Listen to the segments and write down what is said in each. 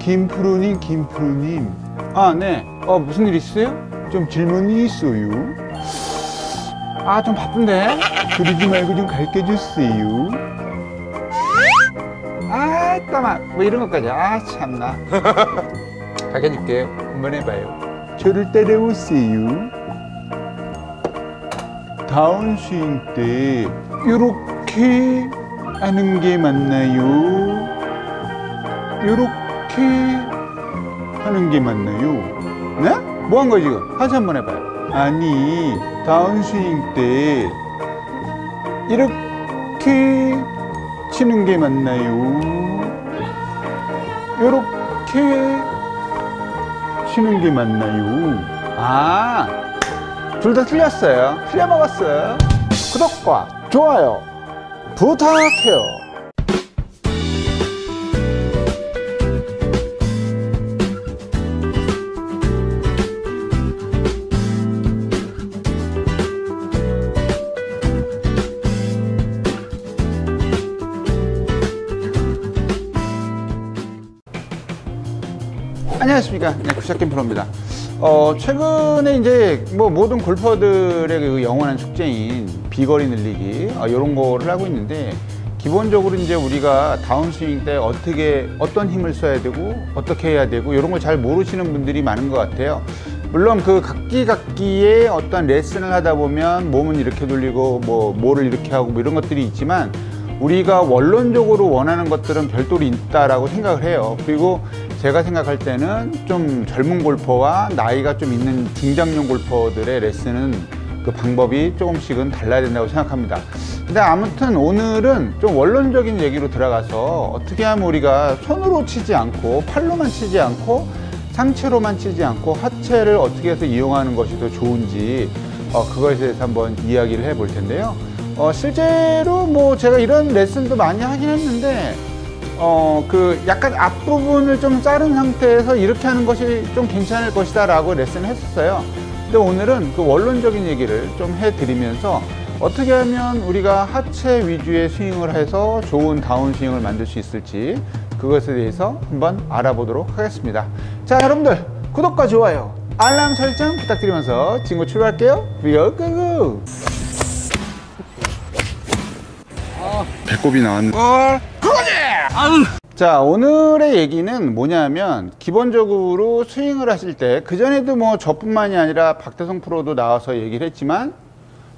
김프로님, 김프로님. 아, 네. 어, 무슨 일 있으세요? 좀 질문이 있어요. 아, 좀 바쁜데? 그러지 말고 좀 가르쳐 주세요. 아, 까만. 뭐 이런 것까지. 아, 참나. 가르쳐 줄게요. 한번 해봐요. 저를 따라오세요. 다운스윙 때, 요렇게 하는 게 맞나요? 요렇게 하는 게 맞나요? 네? 뭐 한 거야 지금? 다시 한번 해봐요. 아니 다운스윙 때 이렇게 치는 게 맞나요? 요렇게 치는 게 맞나요? 아, 둘 다 틀렸어요. 틀려먹었어요. 구독과 좋아요 부탁해요. 안녕하십니까. 네, 구샷김 프로입니다. 어, 최근에 이제 뭐 모든 골퍼들의 그 영원한 숙제인 비거리 늘리기, 어, 이런 거를 하고 있는데, 기본적으로 이제 우리가 다운스윙 때 어떻게, 어떤 힘을 써야 되고, 어떻게 해야 되고, 이런 걸 잘 모르시는 분들이 많은 것 같아요. 물론 그 각기각기의 어떤 레슨을 하다 보면 몸은 이렇게 돌리고, 뭐, 뭐를 이렇게 하고, 뭐 이런 것들이 있지만, 우리가 원론적으로 원하는 것들은 별도로 있다라고 생각을 해요. 그리고 제가 생각할 때는 좀 젊은 골퍼와 나이가 좀 있는 중장년 골퍼들의 레슨은 그 방법이 조금씩은 달라야 된다고 생각합니다. 근데 아무튼 오늘은 좀 원론적인 얘기로 들어가서 어떻게 하면 우리가 손으로 치지 않고 팔로만 치지 않고 상체로만 치지 않고 하체를 어떻게 해서 이용하는 것이 더 좋은지 어, 그것에 대해서 한번 이야기를 해 볼 텐데요. 어, 실제로 뭐 제가 이런 레슨도 많이 하긴 했는데 어, 그 약간 앞부분을 좀 자른 상태에서 이렇게 하는 것이 좀 괜찮을 것이다 라고 레슨을 했었어요. 근데 오늘은 그 원론적인 얘기를 좀 해드리면서 어떻게 하면 우리가 하체 위주의 스윙을 해서 좋은 다운 스윙을 만들 수 있을지 그것에 대해서 한번 알아보도록 하겠습니다. 자, 여러분들 구독과 좋아요, 알람 설정 부탁드리면서 친구 출발할게요. 위어 끄고. 배꼽이 나왔네. 그 거지! 자, 오늘의 얘기는 뭐냐면, 기본적으로 스윙을 하실 때, 그전에도 뭐 저뿐만이 아니라 박태성 프로도 나와서 얘기를 했지만,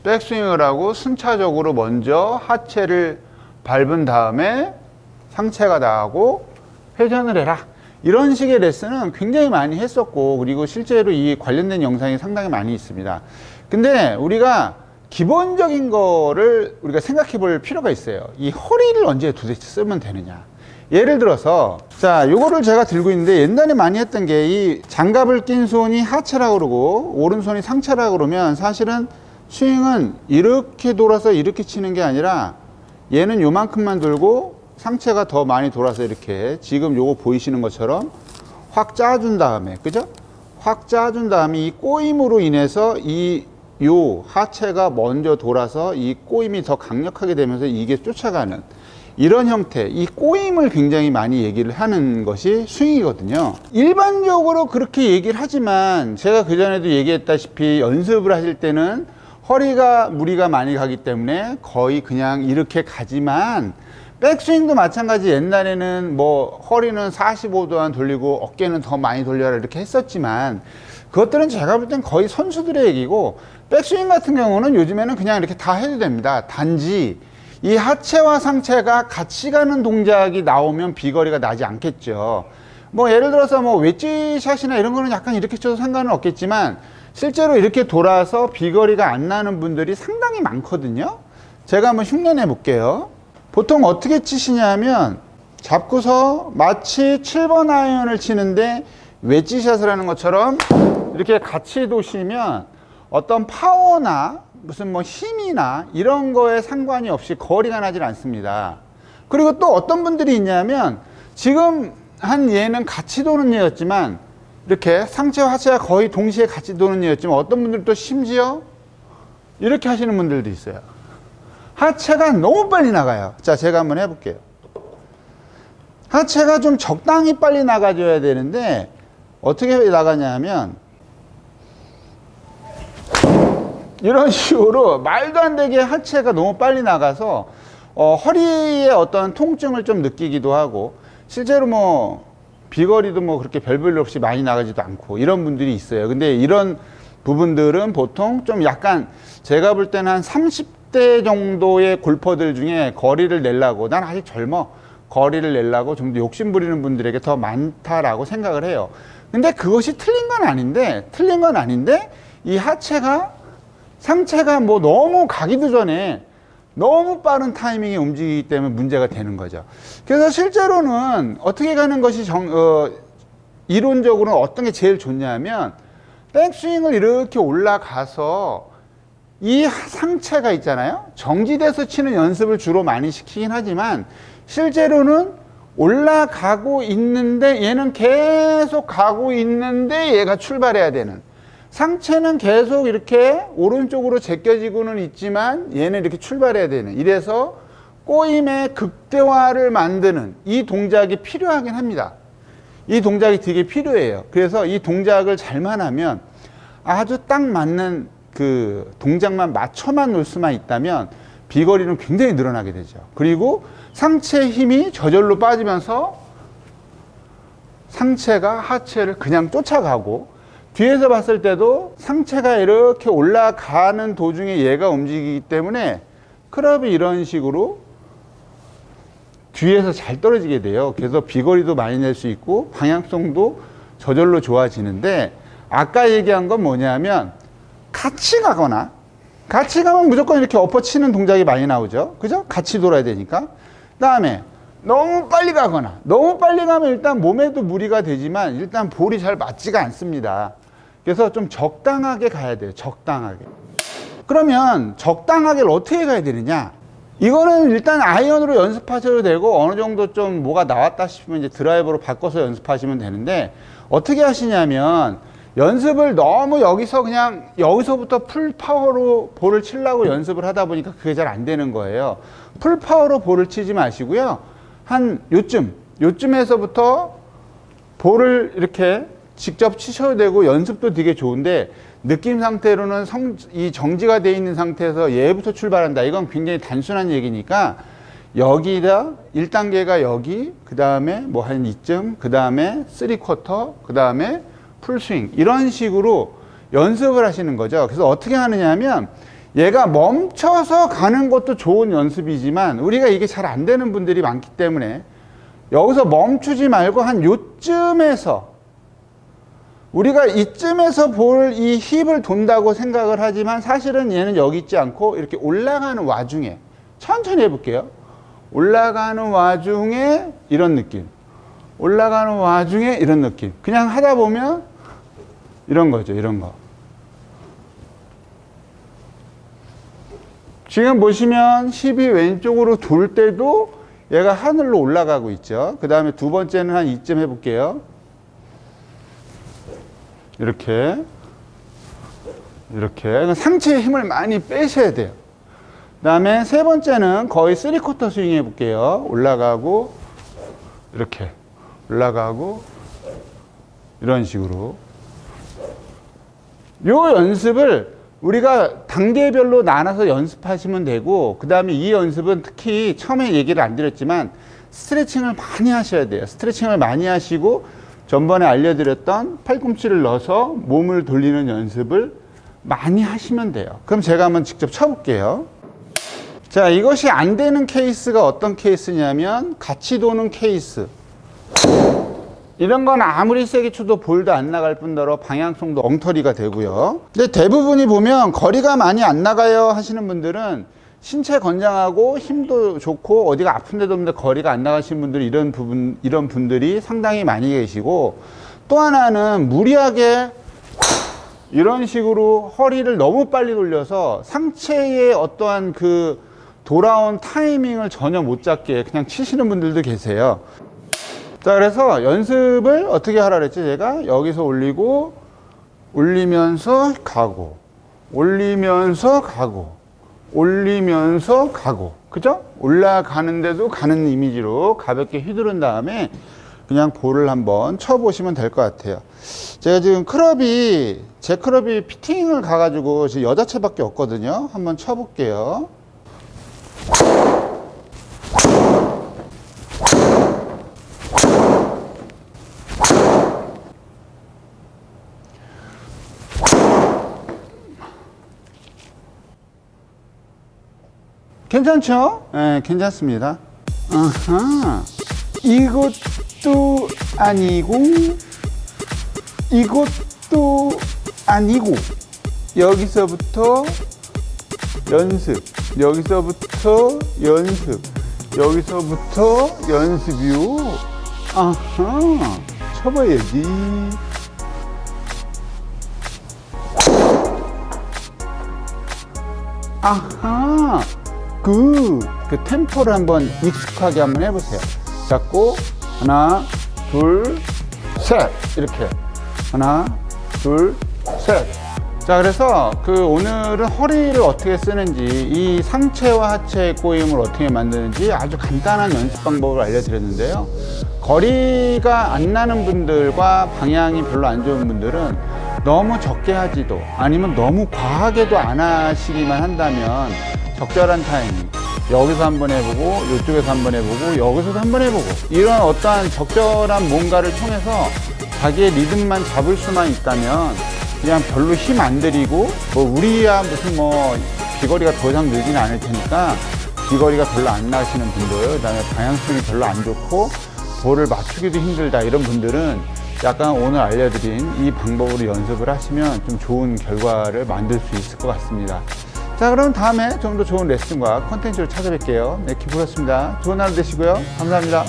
백스윙을 하고 순차적으로 먼저 하체를 밟은 다음에 상체가 나가고 회전을 해라. 이런 식의 레슨은 굉장히 많이 했었고, 그리고 실제로 이 관련된 영상이 상당히 많이 있습니다. 근데 우리가 기본적인 거를 우리가 생각해 볼 필요가 있어요. 이 허리를 언제 도대체 쓰면 되느냐. 예를 들어서 자 요거를 제가 들고 있는데 옛날에 많이 했던 게 이 장갑을 낀 손이 하체라고 그러고 오른손이 상체라고 그러면 사실은 스윙은 이렇게 돌아서 이렇게 치는 게 아니라 얘는 요만큼만 들고 상체가 더 많이 돌아서 이렇게 지금 요거 보이시는 것처럼 확 짜준 다음에 그죠? 확 짜준 다음에 이 꼬임으로 인해서 이 요 하체가 먼저 돌아서 이 꼬임이 더 강력하게 되면서 이게 쫓아가는 이런 형태, 이 꼬임을 굉장히 많이 얘기를 하는 것이 스윙이거든요. 일반적으로 그렇게 얘기를 하지만 제가 그전에도 얘기했다시피 연습을 하실 때는 허리가 무리가 많이 가기 때문에 거의 그냥 이렇게 가지만 백스윙도 마찬가지 옛날에는 뭐 허리는 45도 안 돌리고 어깨는 더 많이 돌려라 이렇게 했었지만 그것들은 제가 볼 땐 거의 선수들의 얘기고 백스윙 같은 경우는 요즘에는 그냥 이렇게 다 해도 됩니다. 단지 이 하체와 상체가 같이 가는 동작이 나오면 비거리가 나지 않겠죠. 뭐 예를 들어서 뭐 웨지샷이나 이런 거는 약간 이렇게 쳐도 상관은 없겠지만 실제로 이렇게 돌아서 비거리가 안 나는 분들이 상당히 많거든요. 제가 한번 흉내내 볼게요. 보통 어떻게 치시냐면 잡고서 마치 7번 아이언을 치는데 웨지샷을 하는 것처럼 이렇게 같이 도시면 어떤 파워나 무슨 뭐 힘이나 이런 거에 상관이 없이 거리가 나질 않습니다. 그리고 또 어떤 분들이 있냐면 지금 한 얘는 같이 도는 얘였지만 이렇게 상체와 하체가 거의 동시에 같이 도는 얘였지만 어떤 분들도 심지어 이렇게 하시는 분들도 있어요. 하체가 너무 빨리 나가요. 자, 제가 한번 해볼게요. 하체가 좀 적당히 빨리 나가줘야 되는데 어떻게 나가냐면 이런 식으로 말도 안 되게 하체가 너무 빨리 나가서 어, 허리에 어떤 통증을 좀 느끼기도 하고 실제로 뭐 비거리도 뭐 그렇게 별별 없이 많이 나가지도 않고 이런 분들이 있어요. 근데 이런 부분들은 보통 좀 약간 제가 볼 때는 한 30대 정도의 골퍼들 중에 거리를 내려고 난 아직 젊어 거리를 내려고 좀 더 욕심 부리는 분들에게 더 많다라고 생각을 해요. 근데 그것이 틀린 건 아닌데 틀린 건 아닌데 이 하체가 상체가 뭐 너무 가기도 전에 너무 빠른 타이밍에 움직이기 때문에 문제가 되는 거죠. 그래서 실제로는 어떻게 가는 것이 정, 어, 이론적으로는 어떤 게 제일 좋냐면 백스윙을 이렇게 올라가서 이 상체가 있잖아요. 정지돼서 치는 연습을 주로 많이 시키긴 하지만 실제로는 올라가고 있는데 얘는 계속 가고 있는데 얘가 출발해야 되는 상체는 계속 이렇게 오른쪽으로 제껴지고는 있지만 얘는 이렇게 출발해야 되는 이래서 꼬임의 극대화를 만드는 이 동작이 필요하긴 합니다. 이 동작이 되게 필요해요. 그래서 이 동작을 잘만 하면 아주 딱 맞는 그 동작만 맞춰만 놓을 수만 있다면 비거리는 굉장히 늘어나게 되죠. 그리고 상체 힘이 저절로 빠지면서 상체가 하체를 그냥 쫓아가고 뒤에서 봤을 때도 상체가 이렇게 올라가는 도중에 얘가 움직이기 때문에 클럽이 이런 식으로 뒤에서 잘 떨어지게 돼요. 그래서 비거리도 많이 낼 수 있고 방향성도 저절로 좋아지는데 아까 얘기한 건 뭐냐면 같이 가거나 같이 가면 무조건 이렇게 엎어치는 동작이 많이 나오죠. 그죠? 같이 돌아야 되니까. 다음에 너무 빨리 가거나 너무 빨리 가면 일단 몸에도 무리가 되지만 일단 볼이 잘 맞지가 않습니다. 그래서 좀 적당하게 가야 돼요. 적당하게. 그러면 적당하게를 어떻게 가야 되느냐? 이거는 일단 아이언으로 연습하셔도 되고 어느 정도 좀 뭐가 나왔다 싶으면 이제 드라이버로 바꿔서 연습하시면 되는데 어떻게 하시냐면 연습을 너무 여기서 그냥 여기서부터 full power로 볼을 치려고 연습을 하다 보니까 그게 잘 안 되는 거예요. full power로 볼을 치지 마시고요. 한 요쯤, 요쯤에서부터 볼을 이렇게 직접 치셔도 되고 연습도 되게 좋은데 느낌 상태로는 성, 이 정지가 돼 있는 상태에서 얘부터 출발한다. 이건 굉장히 단순한 얘기니까 여기다 1단계가 여기, 그 다음에 뭐 한 이쯤, 그 다음에 3쿼터, 그 다음에 풀스윙 이런 식으로 연습을 하시는 거죠. 그래서 어떻게 하느냐 하면 얘가 멈춰서 가는 것도 좋은 연습이지만 우리가 이게 잘 안 되는 분들이 많기 때문에 여기서 멈추지 말고 한 요쯤에서 우리가 이쯤에서 볼 이 힙을 돈다고 생각을 하지만 사실은 얘는 여기 있지 않고 이렇게 올라가는 와중에 천천히 해볼게요. 올라가는 와중에 이런 느낌. 올라가는 와중에 이런 느낌. 그냥 하다 보면 이런 거죠. 이런 거. 지금 보시면 힙이 왼쪽으로 돌 때도 얘가 하늘로 올라가고 있죠. 그 다음에 두 번째는 한 이쯤 해볼게요. 이렇게 이렇게 상체에 힘을 많이 빼셔야 돼요. 그 다음에 세 번째는 거의 3쿼터 스윙 해볼게요. 올라가고 이렇게 올라가고 이런 식으로 요 연습을 우리가 단계별로 나눠서 연습하시면 되고 그 다음에 이 연습은 특히 처음에 얘기를 안 드렸지만 스트레칭을 많이 하셔야 돼요. 스트레칭을 많이 하시고 전번에 알려드렸던 팔꿈치를 넣어서 몸을 돌리는 연습을 많이 하시면 돼요. 그럼 제가 한번 직접 쳐볼게요. 자, 이것이 안 되는 케이스가 어떤 케이스냐면 같이 도는 케이스. 이런 건 아무리 세게 쳐도 볼도 안 나갈 뿐더러 방향성도 엉터리가 되고요. 근데 대부분이 보면 거리가 많이 안 나가요 하시는 분들은 신체 건장하고 힘도 좋고 어디가 아픈 데도 없는데 거리가 안 나가시는 분들이 이런 부분 이런 분들이 상당히 많이 계시고 또 하나는 무리하게 이런 식으로 허리를 너무 빨리 돌려서 상체의 어떠한 그 돌아온 타이밍을 전혀 못 잡게 그냥 치시는 분들도 계세요. 자, 그래서 연습을 어떻게 하라 그랬지? 제가 여기서 올리고 올리면서 가고 올리면서 가고 올리면서 가고 그죠? 올라가는데도 가는 이미지로 가볍게 휘두른 다음에 그냥 볼을 한번 쳐보시면 될 것 같아요. 제가 지금 클럽이, 제 클럽이 피팅을 가가지고 여자체밖에 없거든요. 한번 쳐볼게요. 괜찮죠? 네, 괜찮습니다. 아하. 이것도 아니고, 이것도 아니고, 여기서부터 연습, 여기서부터 연습, 여기서부터 연습이요. 아하. 쳐봐야지. 아하. 그, 그 템포를 한번 익숙하게 한번 해보세요. 잡고, 하나, 둘, 셋. 이렇게. 하나, 둘, 셋. 자, 그래서 그 오늘은 허리를 어떻게 쓰는지, 이 상체와 하체의 꼬임을 어떻게 만드는지 아주 간단한 연습 방법을 알려드렸는데요. 거리가 안 나는 분들과 방향이 별로 안 좋은 분들은 너무 적게 하지도 아니면 너무 과하게도 안 하시기만 한다면 적절한 타이밍 여기서 한번 해보고 이쪽에서 한번 해보고 여기서도 한번 해보고 이런 어떠한 적절한 뭔가를 통해서 자기의 리듬만 잡을 수만 있다면 그냥 별로 힘 안 들이고 뭐 우리야 무슨 뭐 비거리가 더 이상 늘지는 않을 테니까 비거리가 별로 안 나시는 분들 그다음에 방향성이 별로 안 좋고 볼을 맞추기도 힘들다 이런 분들은 약간 오늘 알려드린 이 방법으로 연습을 하시면 좀 좋은 결과를 만들 수 있을 것 같습니다. 자 그럼 다음에 좀 더 좋은 레슨과 컨텐츠를 찾아뵐게요. 네 기부였습니다. 좋은 하루 되시고요. 감사합니다.